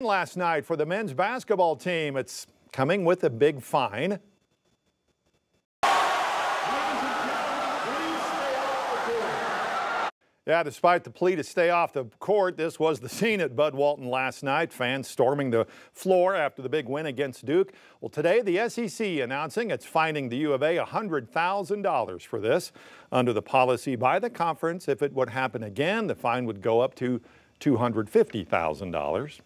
Last night for the men's basketball team, it's coming with a big fine. Yeah, despite the plea to stay off the court, this was the scene at Bud Walton last night. Fans storming the floor after the big win against Duke. Well, today the SEC announcing it's fining the U of A $100,000 for this. Under the policy by the conference, if it would happen again, the fine would go up to $250,000.